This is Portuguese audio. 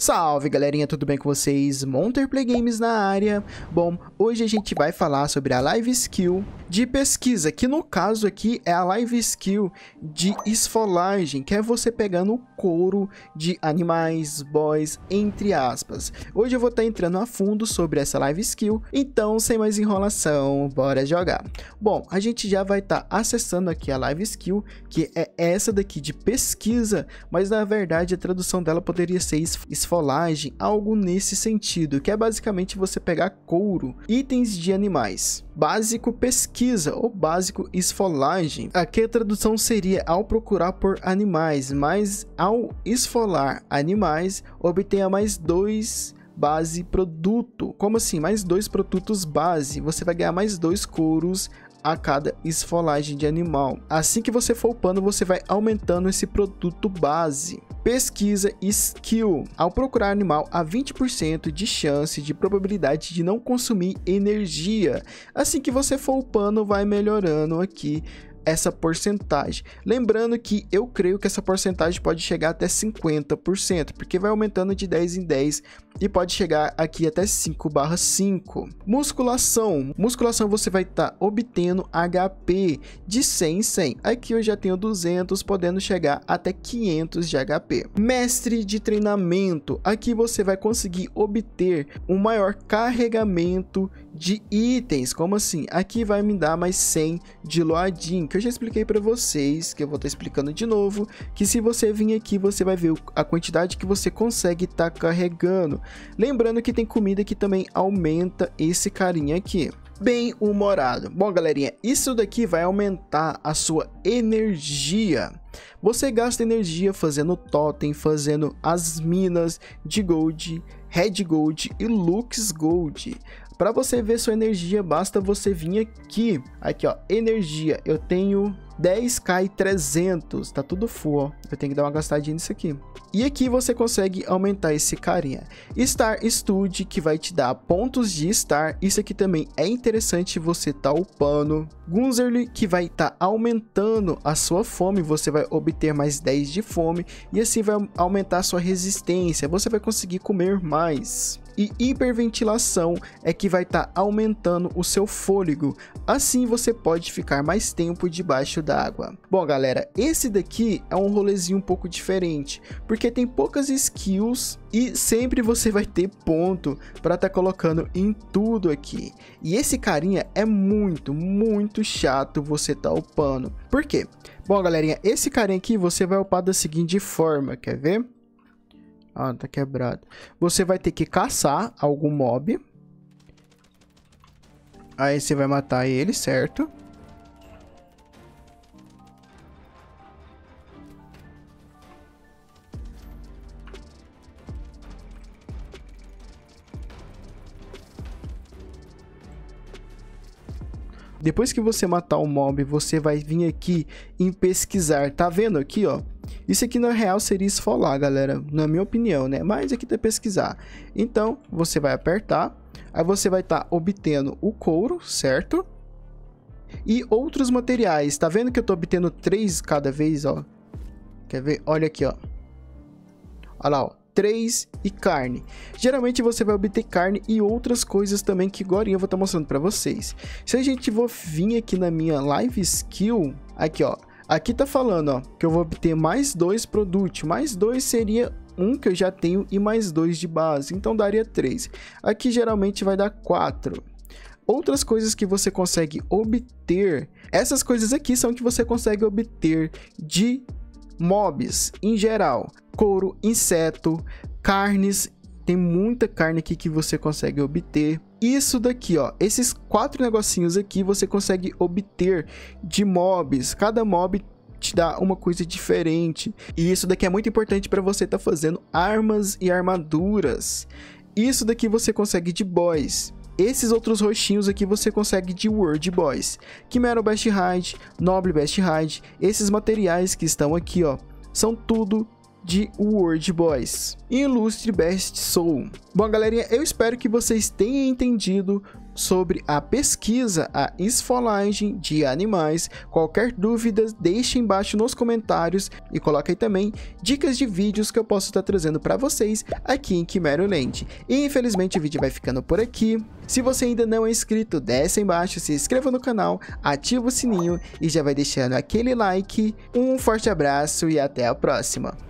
Salve galerinha, tudo bem com vocês? Monter Play Games na área. Bom, hoje a gente vai falar sobre a Live Skill de pesquisa, que no caso aqui é a Live Skill de esfolagem, que é você pegando couro de animais, boys, entre aspas. Hoje eu vou estar tá entrando a fundo sobre essa Live Skill, então sem mais enrolação, bora jogar. Bom, a gente já vai estar tá acessando aqui a Live Skill, que é essa daqui de pesquisa, mas na verdade a tradução dela poderia ser esfolagem esfolagem, algo nesse sentido, que é basicamente você pegar couro, itens de animais. Básico pesquisa ou básico esfolagem. Aqui a tradução seria ao procurar por animais, mas ao esfolar animais, obtenha mais dois base produto. Como assim? Mais dois produtos base. Você vai ganhar mais dois couros a cada esfolagem de animal. Assim que você for upando, você vai aumentando esse produto base. Pesquisa skill. Ao procurar animal, há 20% de chance de probabilidade de não consumir energia. Assim que você for upando, vai melhorando aqui essa porcentagem. Lembrando que eu creio que essa porcentagem pode chegar até 50%, porque vai aumentando de 10 em 10 e pode chegar aqui até 5/5. Musculação. Musculação você vai estar tá obtendo HP de 100 em 100. Aqui eu já tenho 200, podendo chegar até 500 de HP. Mestre de treinamento. Aqui você vai conseguir obter um maior carregamento de itens. Como assim? Aqui vai me dar mais 100 de Loadin, que eu já expliquei para vocês, que eu vou estar tá explicando de novo, que se você vir aqui, você vai ver a quantidade que você consegue estar tá carregando. Lembrando que tem comida que também aumenta esse carinha aqui bem humorado. Bom, galerinha, isso daqui vai aumentar a sua energia. Você gasta energia fazendo totem, fazendo as minas de gold, red gold e lux gold. Para você ver sua energia, basta você vir aqui, aqui ó, energia. Eu tenho 10k e 300, tá tudo full, ó. Eu tenho que dar uma gastadinha nisso aqui. E aqui você consegue aumentar esse carinha. Star Study, que vai te dar pontos de Star. Isso aqui também é interessante você tá upando. Gunzerly, que vai estar tá aumentando a sua fome. Você vai obter mais 10 de fome. E assim vai aumentar a sua resistência. Você vai conseguir comer mais e hiperventilação é que vai estar tá aumentando o seu fôlego. Assim você pode ficar mais tempo debaixo d'água. Bom, galera, esse daqui é um rolezinho um pouco diferente, porque tem poucas skills e sempre você vai ter ponto para estar tá colocando em tudo aqui. E esse carinha é muito, muito chato você tá upando. Por quê? Bom, galerinha, esse carinha aqui você vai upar da seguinte forma, quer ver? Ah, tá quebrado. Você vai ter que caçar algum mob. Aí você vai matar ele, certo? Depois que você matar o mob, você vai vir aqui em pesquisar. Tá vendo aqui, ó? Isso aqui na real seria esfolar, galera, na minha opinião, né? Mas aqui tá pesquisar. Então, você vai apertar, aí você vai estar tá obtendo o couro, certo? E outros materiais. Tá vendo que eu tô obtendo três cada vez, ó? Quer ver? Olha aqui, ó. Olha lá, ó. 3 e carne. Geralmente você vai obter carne e outras coisas também que agora eu vou estar tá mostrando para vocês. Se a gente for vir aqui na minha live skill, aqui ó, Aqui tá falando, ó, que eu vou obter mais dois produtos. Mais dois seria um que eu já tenho e mais dois de base. Então daria três. Aqui geralmente vai dar quatro. Outras coisas que você consegue obter. Essas coisas aqui são que você consegue obter de mobs em geral. Couro, inseto, carnes tem muita carne aqui que você consegue obter. Isso daqui, ó, esses quatro negocinhos aqui você consegue obter de mobs. Cada mob te dá uma coisa diferente. E isso daqui é muito importante para você estar tá fazendo armas e armaduras. Isso daqui você consegue de boys. Esses outros roxinhos aqui você consegue de World Boys. Quimero Best Hide, Noble Best Hide. Esses materiais que estão aqui, ó, são tudo de World Boys. Ilustre Best Soul. Bom, galerinha, eu espero que vocês tenham entendido sobre a pesquisa, a esfolagem de animais. Qualquer dúvida, deixe embaixo nos comentários e coloque aí também dicas de vídeos que eu posso estar trazendo para vocês aqui em Quimero Land. E infelizmente o vídeo vai ficando por aqui. Se você ainda não é inscrito, desce embaixo, se inscreva no canal, ativa o sininho e já vai deixando aquele like. Um forte abraço e até a próxima.